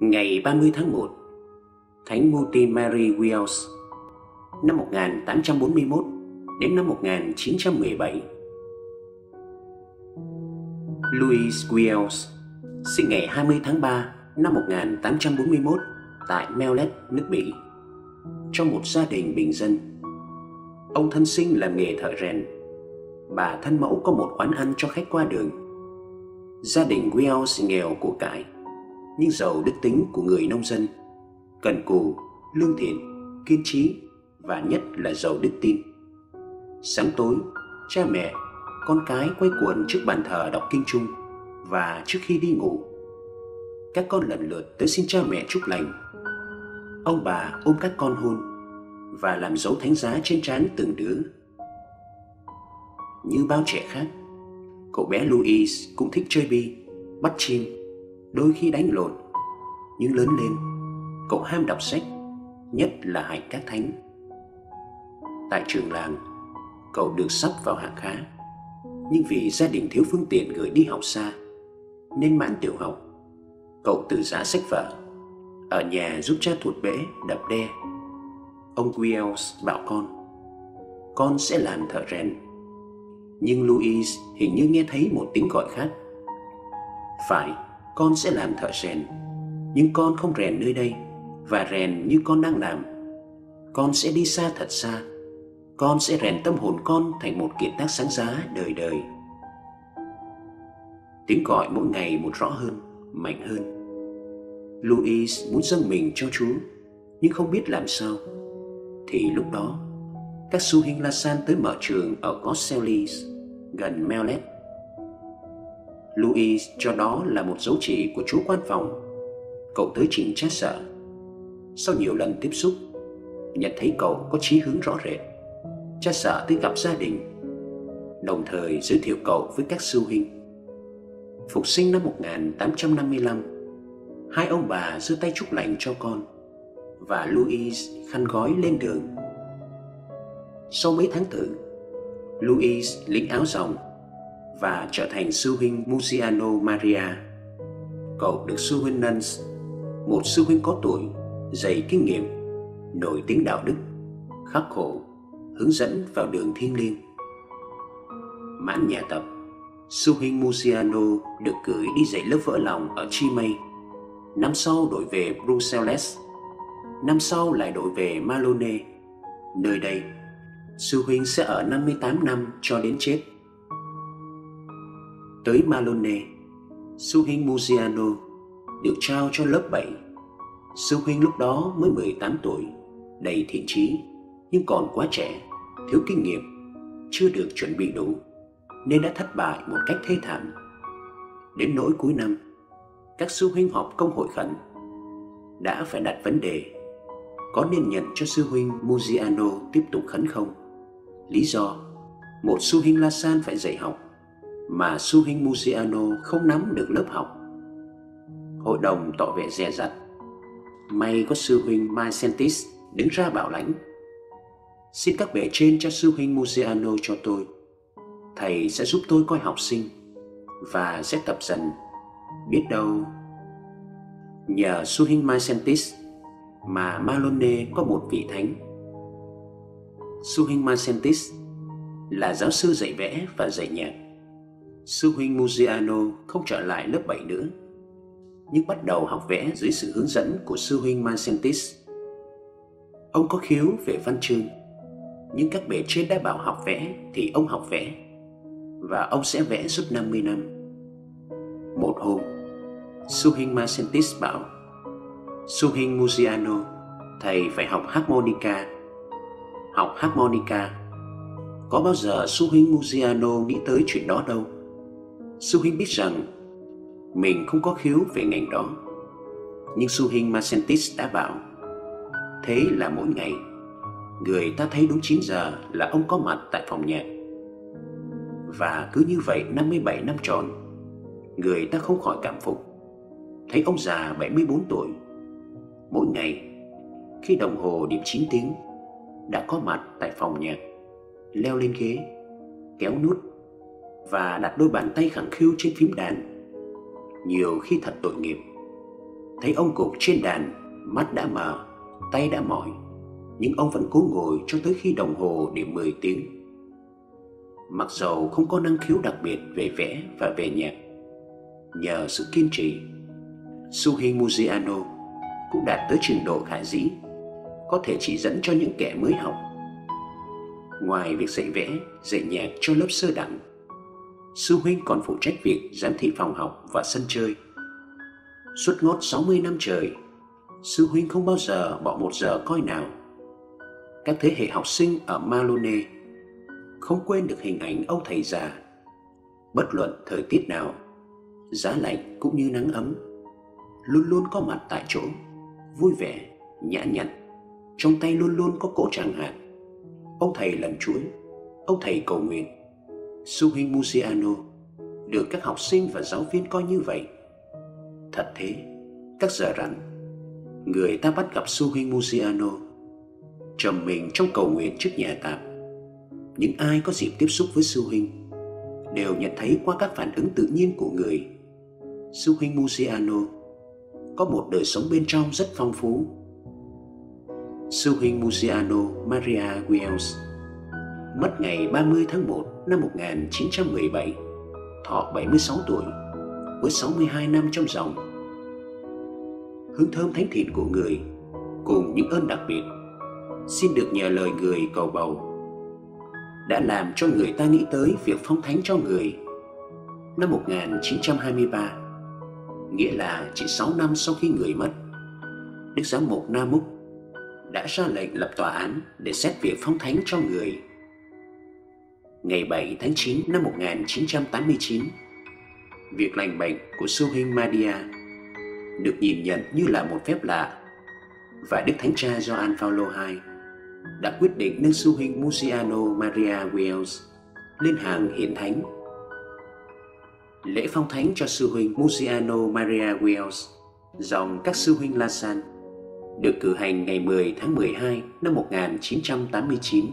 Ngày 30 tháng 1 Thánh Muti Mary Wells Năm 1841 đến năm 1917 Louis Wells sinh ngày 20 tháng 3 năm 1841 tại Mellet, nước Bỉ trong một gia đình bình dân. Ông thân sinh làm nghề thợ rèn. Bà thân mẫu có một quán ăn cho khách qua đường. Gia đình Wells nghèo của cải nhưng giàu đức tính của người nông dân, cần cù, lương thiện, kiên trí và nhất là giàu đức tin. Sáng tối, cha mẹ, con cái quay quần trước bàn thờ đọc kinh chung và trước khi đi ngủ. Các con lần lượt tới xin cha mẹ chúc lành. Ông bà ôm các con hôn và làm dấu thánh giá trên trán từng đứa. Như bao trẻ khác, cậu bé Louis cũng thích chơi bi, bắt chim, đôi khi đánh lộn. Nhưng lớn lên, cậu ham đọc sách, nhất là hạnh các thánh. Tại trường làng, cậu được sắp vào hạng khá. Nhưng vì gia đình thiếu phương tiện gửi đi học xa, nên mãn tiểu học, cậu tự giá sách vở, ở nhà giúp cha thụt bể, đập đe. Ông Wells bảo con, con sẽ làm thợ rèn. Nhưng Louis hình như nghe thấy một tiếng gọi khác. Phải, con sẽ làm thợ rèn, nhưng con không rèn nơi đây và rèn như con đang làm. Con sẽ đi xa thật xa con sẽ rèn tâm hồn con thành một kiệt tác sáng giá đời đời. Tiếng gọi mỗi ngày một rõ hơn, mạnh hơn. Louis muốn dâng mình cho Chúa, nhưng không biết làm sao. Thì lúc đó, các su hinh La San tới mở trường ở Gosselies, gần Mellet. Louis cho đó là một dấu chỉ của chú quan phòng. Cậu tới trình chết sợ. Sau nhiều lần tiếp xúc, nhận thấy cậu có chí hướng rõ rệt cha sợ tới gặp gia đình đồng thời giới thiệu cậu với các sư huynh phục sinh năm 1855 hai ông bà giơ tay chúc lành cho con và Louis khăn gói lên đường sau mấy tháng tử, Louis lĩnh áo rồng và trở thành sư huynh Musiano Maria cậu được sư huynh Nuns một sư huynh có tuổi dày kinh nghiệm nổi tiếng đạo đức khắc khổ hướng dẫn vào đường thiên liêng. Mãn nhà tập, sư huynh Musiano được gửi đi dạy lớp vỡ lòng ở Chimay. Năm sau đổi về Bruxelles. Năm sau lại đổi về Malone. Nơi đây, sư huynh sẽ ở 58 năm cho đến chết. Tới Malone, sư huynh Musiano được trao cho lớp 7. huynh lúc đó mới 18 tuổi, đầy thiện trí nhưng còn quá trẻ thiếu kinh nghiệm, chưa được chuẩn bị đủ nên đã thất bại một cách thê thảm. Đến nỗi cuối năm, các sư huynh họp công hội khẩn đã phải đặt vấn đề có nên nhận cho sư huynh Muziano tiếp tục khấn không? Lý do, một sư huynh La San phải dạy học mà sư huynh không nắm được lớp học. Hội đồng tỏ vẻ dè dặt. May có sư huynh Mycentis đứng ra bảo lãnh. Xin các bề trên cho sư huynh Musiano cho tôi. Thầy sẽ giúp tôi coi học sinh Và sẽ tập dần. Biết đâu, Nhờ sư huynh Mycentis Mà Malone có một vị thánh. Sư huynh Mycentis Là giáo sư dạy vẽ và dạy nhạc. Sư huynh Musiano không trở lại lớp 7 nữa Nhưng bắt đầu học vẽ dưới sự hướng dẫn của sư huynh Mancentis. Ông có khiếu về văn chương nhưng các bề trên đã bảo học vẽ thì ông học vẽ và ông sẽ vẽ suốt 50 năm. Một hôm, sư huynh Mancentis bảo "Sư huynh Musiano, thầy phải học harmonica. Học harmonica. Có bao giờ sư huynh Musiano nghĩ tới chuyện đó đâu. Suhin biết rằng mình không có khiếu về ngành đó. Nhưng Suhin Masentis đã bảo Thế là mỗi ngày người ta thấy đúng 9 giờ là ông có mặt tại phòng nhạc. Và cứ như vậy 57 năm tròn, người ta không khỏi cảm phục. Thấy ông già 74 tuổi, mỗi ngày khi đồng hồ điểm 9 tiếng đã có mặt tại phòng nhạc, leo lên ghế, kéo nút và đặt đôi bàn tay khẳng khiu trên phím đàn. Nhiều khi thật tội nghiệp. Thấy ông cục trên đàn, mắt đã mờ, tay đã mỏi, nhưng ông vẫn cố ngồi cho tới khi đồng hồ điểm 10 tiếng. Mặc dầu không có năng khiếu đặc biệt về vẽ và về nhạc, nhờ sự kiên trì, Suhi Muziano cũng đạt tới trình độ khả dĩ, có thể chỉ dẫn cho những kẻ mới học. Ngoài việc dạy vẽ, dạy nhạc cho lớp sơ đẳng, sư huynh còn phụ trách việc giám thị phòng học và sân chơi. Suốt ngót 60 năm trời, sư huynh không bao giờ bỏ một giờ coi nào. Các thế hệ học sinh ở Malone không quên được hình ảnh ông thầy già. Bất luận thời tiết nào, giá lạnh cũng như nắng ấm, luôn luôn có mặt tại chỗ, vui vẻ, nhã nhặn. Trong tay luôn luôn có cỗ tràng hạt. Ông thầy lần chuối, ông thầy cầu nguyện. Suhin Musiano được các học sinh và giáo viên coi như vậy. Thật thế, các giờ rảnh, người ta bắt gặp Suhin Musiano trầm mình trong cầu nguyện trước nhà tạm. Những ai có dịp tiếp xúc với sư đều nhận thấy qua các phản ứng tự nhiên của người. Sư Musiano có một đời sống bên trong rất phong phú. Sư Musiano Maria Wells mất ngày 30 tháng 1 năm 1917 thọ 76 tuổi với 62 năm trong dòng hương thơm thánh thiện của người cùng những ơn đặc biệt xin được nhờ lời người cầu bầu đã làm cho người ta nghĩ tới việc phong thánh cho người. Năm 1923, nghĩa là chỉ 6 năm sau khi người mất, Đức Giám mục Nam Múc đã ra lệnh lập tòa án để xét việc phong thánh cho người. Ngày 7 tháng 9 năm 1989, việc lành bệnh của sư huynh Madia được nhìn nhận như là một phép lạ và Đức Thánh Cha Gioan Phaolô II đã quyết định nâng sư huynh Musiano Maria Wells lên hàng hiển thánh. Lễ phong thánh cho sư huynh Musiano Maria Wells, dòng các sư huynh La San, được cử hành ngày 10 tháng 12 năm 1989